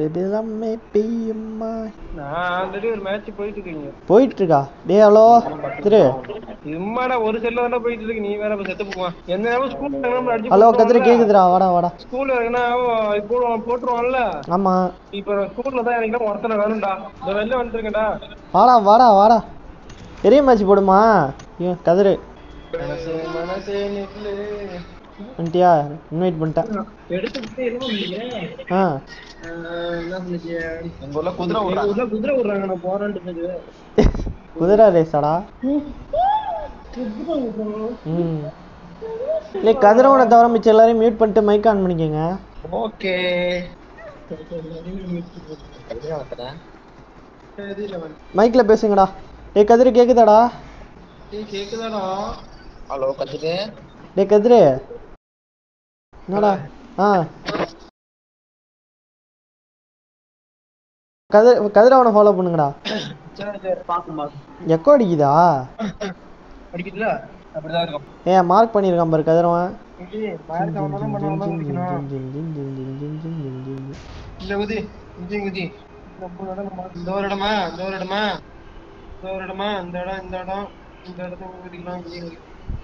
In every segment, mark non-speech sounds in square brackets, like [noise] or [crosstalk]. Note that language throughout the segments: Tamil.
எல்லாமே பெய்யுமா ஆல்ரெடி ஒரு மேட்ச் போயிட்டு இருக்கீங்க போயிட்டு இருக்கா டேய் ஹலோ திரு. ஒரு செல்ல தானே போயிட்டு இருக்கு நீ வேற செத்து போவா எந்த நேரம் ஸ்கூல் அடிச்சு ஹலோ கதிரு கேக்குதுடா. வாடா வாடா. ஸ்கூல்ல இருக்குன்னா இப்போ போட்டுருவான்ல. ஆமா. இப்ப ஸ்கூல்ல தான் எனக்கு ஒருத்தனை வேணும்டா. இந்த வெளில வாடா வாடா வாடா. பெரிய மேட்ச் போடுமா? கதிரு. மனசே மனசே நில்லு. வந்துட்டியா இன்வைட் பண்ணிட்டேன். ஆ குதிரை குதிரை குதிரை ரேஸாடா? ம். இல்லை கதிரவனை தவிர மிச்சம் எல்லாரையும் மியூட் பண்ணிட்டு மைக் ஆன் பண்ணிக்கோங்க. ஓகே. மைக்கில் பேசுங்கடா. டேய் கதிரு கேக்குதாடா? கேக்குதாடா? ஹலோ கத்துட்டு டேய் கதிரு. என்னடா? ஆ. கதிர் கதிரவனை ஃபாலோ பண்ணுங்கடா. எக்கோ அடிக்குதா? ஏன் மார்க் பண்ணியிருக்கான் பாரு கதிரவன்.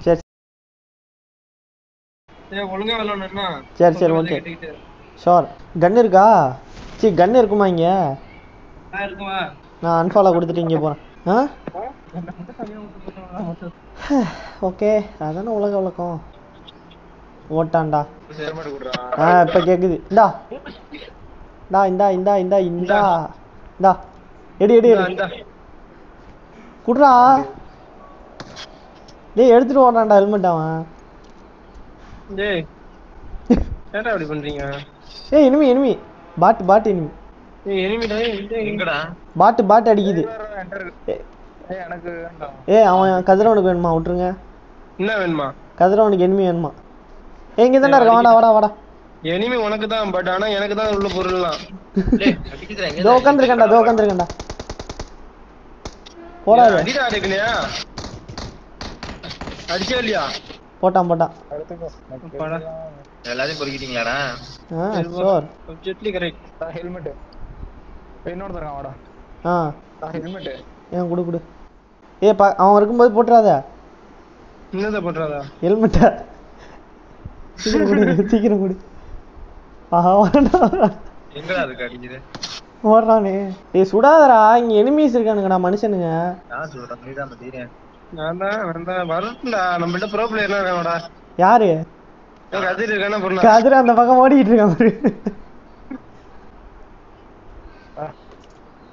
சரி சரி சரி ஓகே ஷோர் கன் இருக்கா? சரி கன் இருக்குமா இங்கே? இருக்குமா? நான் அன்ஃபாலோ கொடுத்துட்டு இங்கே போகிறேன் ஆ? [laughs] ஓகே அதானே உலக வழக்கம். ஓட்டான்டா. ஆ இப்போ கேட்குது இந்தா. இந்தா இந்தா இந்தா இந்தா இந்தா. இந்தா. எடி எடி குட்றா. டேய் எடுத்துட்டு ஓடுறான்டா ஹெல்மெட் அவன். டேய். [laughs] ஏன்டா அப்படி பண்றீங்க? ஏய் எனிமி எனிமி பாட்டு பாட்டு எனிமி ஏய் எனிமிடா ஏய் எங்கடா? பாட்டு பாட்டு அடிக்குது. ஏய். எனக்கு வேண்டாம். ஏய் அவன் கதிரவனுக்கு வேணுமா? விட்டுருங்க. என்ன வேணுமா? கதிரவனுக்கு எனிமி வேணுமா? ஏய் இங்கே தானே வாடா வாடா வாடா. எனிமி உனக்கு தான் பட் ஆனா எனக்கு தான் உள்ள பொருள்லாம். அடிக்குதுடா இதோ உட்காந்துருக்கேன்டா இதோ உட்காந்துருக்கேன்டா போடாது அடிடா அடிக்கலையா? அடிச்சே இல்லையா? போட்டான் போட்டான். அப்பாடா. எல்லாத்தையும் பொறுக்கிட்டீங்களாடா? Ah sure subjectly correct helmet இன்னொரு தரங்க வாடா. ஆ. ஹெல்மெட் ஏன் கொடு கொடு. ஏய் பா அவன் இருக்கும்போது போட்டுறாத. என்னத பண்றதா ஹெல்மெட்டை சீக்கிரம் கொடு சீக்கிரம் கொடு. ஆஹா எங்கடா ஓடுறானே. ஏய் சுடாதடா இங்க எனிமீஸ் இருக்கானுங்கடா மனுஷனுங்க. நான் சொல்றேன் நீதான் யாரு? கதிர அந்த பக்கம் ஓடிக்கிட்டு இருக்கான் பாரு.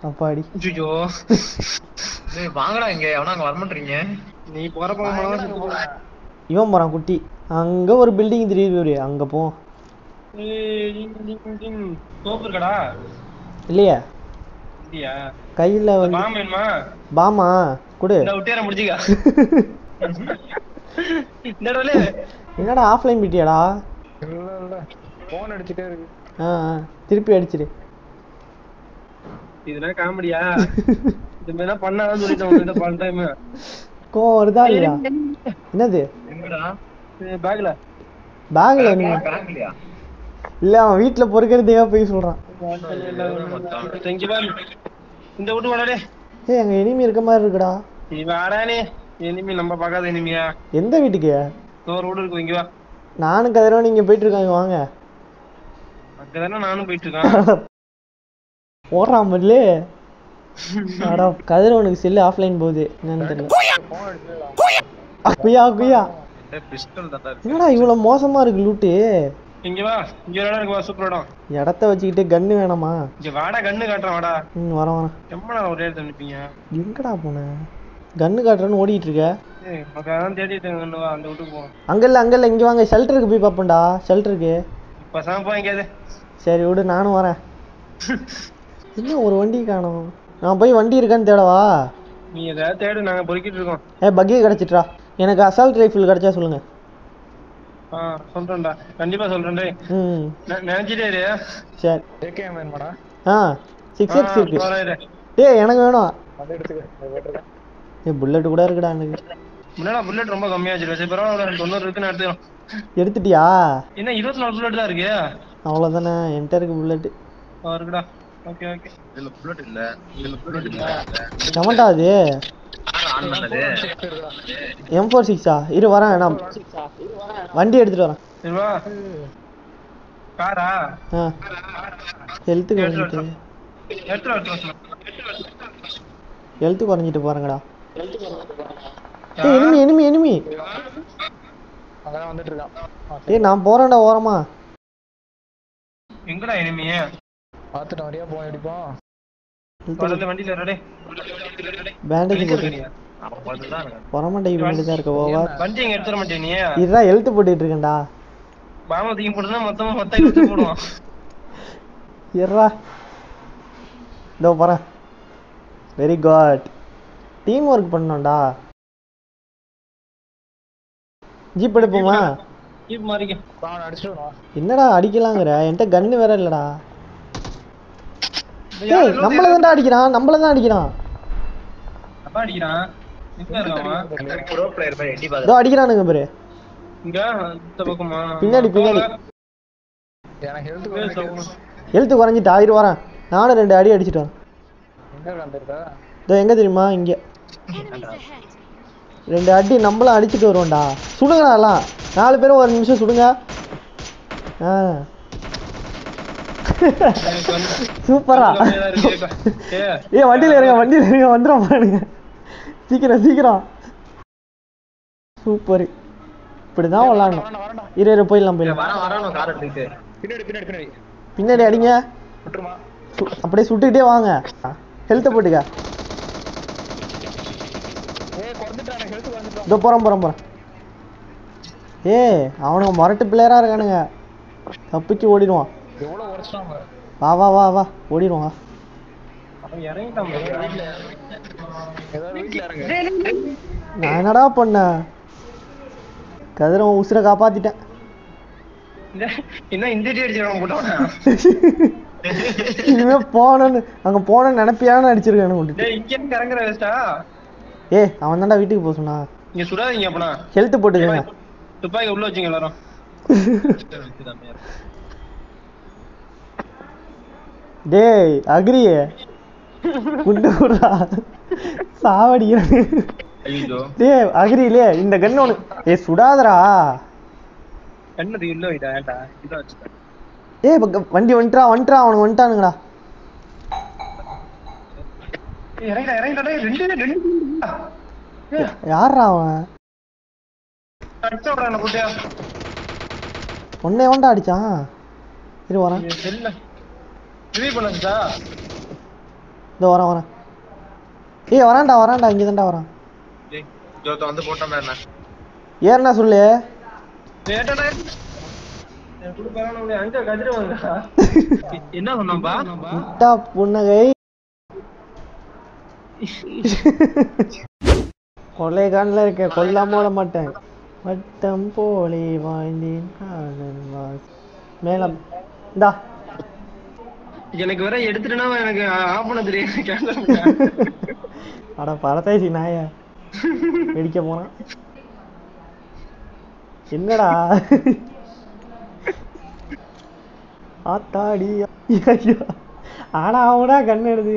அப்பாடி. ஐயோ டேய் வாங்கடா இங்க. எவனா அங்க வர மாட்டீங்க? நீ போறப்ப இவன் போறான் குட்டி. அங்க ஒரு பில்டிங் தெரியுது பாரு. அங்க போ. சோப்பு இருக்கடா. இல்லையா? இல்லையா? கையில வந்து பாமா? கொடு. என்னடா ஆஃப்லைன் பிட்டியாடா? இல்ல இல்ல போன் அடிச்சிட்டே இருக்கு. ஆ திருப்பி அடிச்சிரு இதெல்லாம் காமெடியா? [laughs] இது மாதிரிலாம் பண்ணாதான் சொல்லிட்டேன் உங்ககிட்ட பல டைம் கோவம் வருதா இல்லையா? என்னது? எங்கடா? பேக்ல பேக்ல நீங்க பேங்க்லயா இல்ல அவன் வீட்டுல பொறுக்கிறதுக்காக போய் சொல்றான். இந்த விட்டு வாடா ஏய் அங்க எனிமி இருக்க மாதிரி இருக்குடா. நீ நீ. இனிமே நம்ம பார்க்காத இனிமையா எந்த வீட்டுக்கு? ஒரு வீடு இருக்கு இங்க வா. நானும் கதிரவன் இங்க போயிட்டு இருக்காங்க வாங்க. அங்கதானே நானும் போயிட்டு இருக்கேன் [laughs] ஓடுறான் மல்லு அடா கதிரவனுக்கு செல்லு ஆஃப்லைன் போகுது. என்னன்னு தெரியல. என்னடா இவ்வளவு மோசமா இருக்கு லூட்டு இங்க வா. இங்க ஒரு இடம் வா சூப்பர் இடம். இடத்த வச்சுக்கிட்டு கன்னு வேணாமா? இங்க வாடா கண்ணு காட்டுறேன் வாடா. ம் வரேன் வரேன் எம்மடா ஒரே இடத்துல நிப்பீங்க? எங்கடா போன? கன்னு காட்டுறேன்னு ஓடிட்டு இருக்க அங்க இல்ல அங்க இல்ல இங்க வாங்க ஷெல்டருக்கு போய் பார்ப்போம்டா ஷெல்டருக்கு இப்ப சாம்பா எங்கேயாவது சரி விடு நானும் வரேன். என்ன ஒரு வண்டி காணோம்? நான் போய் வண்டி இருக்கான்னு தேடவா? நீ ஏதாவது தேடு நாங்க பொறுக்கிட்டு இருக்கோம். ஏ பக்கி கிடச்சிட்றா. எனக்கு அசால்ட் ரைஃபிள் கிடைச்சா சொல்லுங்க. ஆ சொல்றேன்டா. கண்டிப்பா சொல்றேன் டேய். ம். நினைச்சிட்டே இரு. சரி. ஏகேஎம் வேணுமாடா? ஆ சிக்ஸ் எக்ஸ் இருக்கு. ஆ, இரு. டேய் எனக்கு வேணும். எடுத்துக்க ஏ புல்லட் கூட இருக்குடா எனக்கு. முன்னாடி புல்லட் ரொம்ப கம்மியாச்சு சரி பரவாயில்ல தொண்ணூறு இருக்குன்னு எடுத்துக்கலாம் எடுத்துட்டியா? என்ன இருபத்தி நாலு புல்லட் தான் இருக்கு? அவ்வளோதானே என்கிட்ட இருக்கு புல்லட்டு இருக்குடா. Okay okay. இதுல புல்லட் இல்ல. இதுல புல்லட் இல்ல. எவன்டா அது. எம் ஃபோர் சிக்ஸா இரு வரேன் நான் வண்டி எடுத்துட்டு வரேன். காரா? ஆ. ஹெல்த்து குறைஞ்சிட்டு. ஹெல்த்து குறைஞ்சிட்டு போறேங்கடா. ஏய் எனிமி எனிமி எனிமி அதான் வந்துட்டு இருக்கான் ஏய் நான் போறேன்டா ஓரமா. எங்கடா எனிமியே பார்த்துட்டு வரியா போய் அடிப்போம் பக்கத்துல வண்டியில ரெடி பேண்டேஜ் போட்டு அவன் பார்த்துதான் இருக்கான். புறமா டைப் பண்ணிட்டு தான் இருக்க ஓவா. வண்டி எங்க எடுத்துட மாட்டே நீ? இதுதான் ஹெல்த்து போட்டுட்டு இருக்கேன்டா பாம தூக்கி போட்டுனா மொத்தமா மொத்த எடுத்து போடுவான். [laughs] இருடா இதோ போறேன். வெரி குட் டீம் ஒர்க் பண்ணோம்டா ஜீப் எடுப்போமா? ஜீப் மாறிக்க. என்னடா அடிக்கலாங்கிற? என்கிட்ட கன்னு வேற இல்லடா. ஏய் நம்மள தான்டா அடிக்கிறான் நம்மள தான் அடிக்கிறான். அப்பா அடிக்கிறான். எங்க இருக்கான். ப்ரோ பிளேயர் மாதிரி எட்டி இதோ அடிக்கிறானுங்க பாரு. இங்க இந்த பக்கமா? பின்னாடி, பின்னாடி. எனக்கு ஹெல்த் குறைஞ்சிட்டு ஆயிரம் வரேன். நானும் ரெண்டு அடி அடிச்சிட்டு வரேன். எங்க வந்துருக்கா இதோ எங்க தெரியுமா? இங்க. [laughs] ரெண்டு அடி நம்மளும் அடிச்சிட்டு வருவோம்டா. சுடுங்கடா எல்லாம் நாலு பேரும் ஒரு நிமிஷம் சுடுங்க. ஆ. சூப்பரா. ஏ வண்டியில இருங்க வண்டியில இருங்க வந்துடும் பாருங்க. சீக்கிரம் சீக்கிரம். சூப்பர். இப்படிதான் விளாடணும். இரு இரு போயிடலாம் போயிடலாம். பின்னாடி பின்னாடி பின்னாடி. பின்னாடி அடிங்க. அப்படியே சுட்டுக்கிட்டே வாங்க. ஹெல்த்தை போட்டுக்க ஏய் குறைஞ்சிட்டான் எனக்கு ஹெல்த் குறைஞ்சிட்டான் இதோ போகிறோம் போகிறோம் போகிறேன் ஏ அவனுங்க முரட்டு பிள்ளையராக இருக்கானுங்க. தப்பிச்சு ஓடிடுவான். வா வா வா வா ஓடிடுவான் வா. நான் என்னடா பண்ணேன் கதிரவன் உசுரை காப்பாத்திட்டேன். இனிமே போனோன்னு அங்க போன நினைப்பியான்னு அடிச்சிருக்கானு ஏ அவன் தான்டா வீட்டுக்கு போக சொன்னா இங்க சுடாதீங்க அப்பனா. ஹெல்த் போட்டுக்கங்க. துப்பாக்கி உள்ள வச்சுங்க எல்லாரும். [laughs] டேய் அக்ரியே. குண்டு விடுறா சாவடிக்கிறானு ஐயோ. டேய் அக்ரிலே இந்த கன் ஒன்று ஏ சுடாதடா. என்னது உள்ள வைடா ஏன்டா? இதான் வச்சுட்டேன் ஏய் வண்டி வந்துட்டா வந்துட்டா அவனுக்கு வந்துட்டானுங்கடா. ஏய், இறங்கிடா இறங்கிடா டேய், ரெண்டு ரெண்டு. யார்ரா அவன்? உன்னை எவன்டா அடிச்சான்? இரு வரேன். இதோ வரேன் வரேன். ஏய் வரான்டா வரான்டா இங்கே தான்டா வரான். டேய், ஜோத்த வந்து போட்டோம் என்ன? ஏறுனா சொல்லு? [laughs] என்ன சொன்னாம்பா முட்டா புன்னகை. [laughs] கொள்ளைகான்ல இருக்க கொல்லாம விட மாட்டேன். வட்டம் போலே வாழ்ந்தேன் காதல் வாஸ் மேல. இந்தா. எனக்கு வேற எடுத்துட்டுனா எனக்கு ஆஃப் பண்ண தெரியும் [laughs] அட பரதேசி நாய. வெடிக்க போனான் என்னடா? ஆத்தாடி. ஆனா அவனா கண்ணு எடுத்து.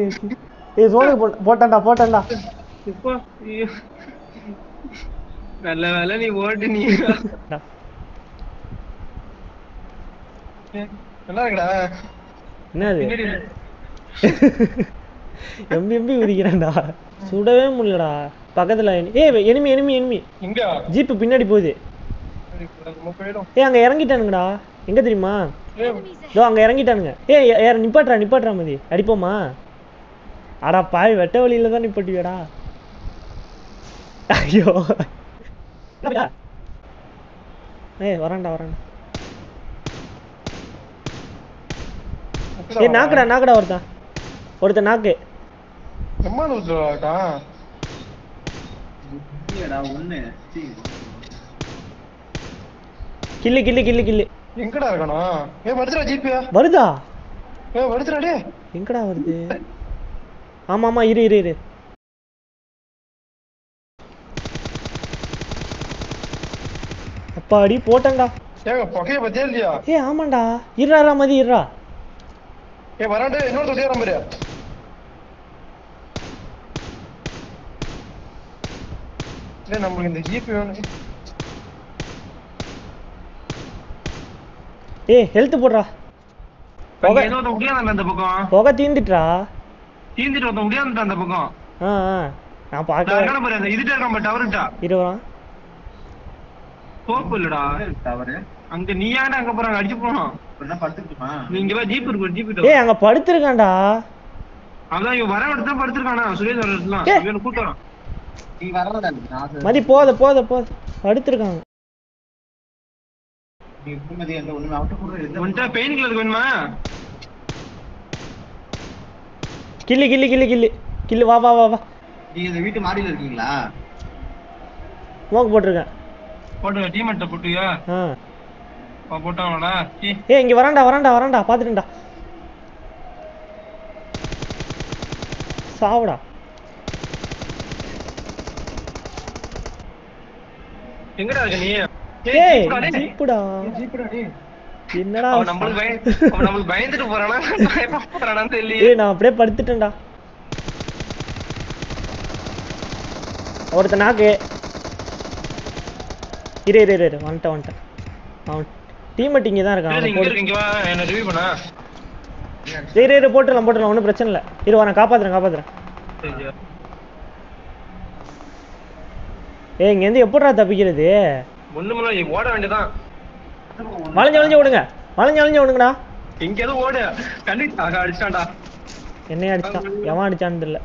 சோனுக்கு போட்ட போட்டான்டா போட்டான்டா. நல்ல வேலை நீ ஓட்டு நீ நல்லா இருக்குடா. என்னது? எம்பி எம்பி உதிக்கிறான்டா சுடவே முடியலடா. பக்கத்துல ஏய் எனிமி எனிமி எனிமி ஜீப்பு பின்னாடி போகுது. ஏய் அங்க இறங்கிட்டானுங்கடா. எங்க தெரியுமா? இதோ அங்க இறங்கிட்டானுங்க. ஏய் யார நிப்பாட்றா நிப்பாட்றா மதி. அடிப்போமா? அடா பாய் வெட்ட வழியில தான் நிப்பாட்டுவியாடா ஐயோ. ஏய் வரான்டா வரான்டா ஏய் நாக்குடா நாக்குடா ஒருத்தன். ஒருத்தன் நாக்கு. எம்மா லூசுடா கில்லு கில்லு கில்லு கில்லு எங்கடா இருக்கணும்? ஏ வருதுடா ஜிபியா வருதா? ஏ வருதுடா டே எங்கடா வருது? ஆமா ஆமா இரு இரு இரு. அப்பாடி போட்டேன்டா. ஏங்க புகைய பத்தியா இல்லையா? ஏய் ஆமாண்டா. இருடா மதி இருடா. ஏ வராண்டு இன்னொரு தொட்டியா நம்பரு இல்ல நம்மளுக்கு இந்த ஜிபி வேணும். ஏய் ஹெல்த் போடுறா. ஏதோ ஒருத்தன் முடியாத அந்த பக்கம். புகை தீந்துட்டுறா தீந்துட்டு ஒருத்தன் முடியாத அந்த பக்கம். ஆ நான் பார்க்கல இதுட்ட இருக்கான் சோப்பு இல்லடா. தவறு அங்க நீ ஏன்டா அங்க போறாங்க அடிச்சு போனோம் என்ன படுத்துக்கிட்டுமா நீ இங்க வா ஜீப் இருக்கு ஜீப் ஏய் அங்க படுத்திருக்கான்டா. அதான் இவன் வர இடத்துல படுத்திருக்கானா? சுரேஷ் வர இடத்துல. இவனை கூட்டம் நீ வரல நான் மதி போத போத போத. படுத்திருக்காங்க. நீ புமதி எங்க ஒண்ணு அவுட்டு கூட வந்துட்டா பெயின் கில்லர் வேணுமா? கில்லி கில்லி கில்லி கில்லி கில்லி வா வா வா வா. நீங்க இந்த வீட்டு மாடியில இருக்கீங்களா? ஸ்மோக் போட்டிருக்கேன். போட்டு டீமெட்ட போட்டுயா போட்டாங்களா ஏய் இங்க வரான்டா வரான்டா வரான்டா பாத்துட்டேன்டா சாவுடா. எங்கடா இருக்க நீ? ஏய் ஜீப்டா ஜீப்டா டேய். என்னடா அவன் நம்மளுக்கு அவன் நம்மளுக்கு பயந்துட்டு போறானா? பயப்பட போறானான்னு தெரியலையே. ஏய் நான் அப்படியே படுத்துட்டேன்டா. ஒருத்த நாக்கு. இரு இரு இரு வந்துட்டேன் வந்துட்டேன். அவன் டீமேட் இங்கே தான் இருக்கான். இங்க இங்க என்ன ரிவ்யூ பண்ணா? இரு இரு, போட்டுடலாம் போட்டுடலாம். ஒன்றும் பிரச்சனை இல்லை. இரு வரேன் காப்பாத்துறேன் காப்பாத்துறேன். ஏய் இங்கேருந்து எப்படிடா தப்பிக்கிறது? ஒண்ணுமில்ல நீ ஓட வேண்டியதான் வளைஞ்சு வளைஞ்சு விடுங்க வளைஞ்சு வளைஞ்சு விடுங்கடா எங்கேயாவது ஓடு. கண்டிப்பா அடிச்சிட்டான்டா. என்னைய அடிச்சான் எவன் அடிச்சான்னு தெரியல.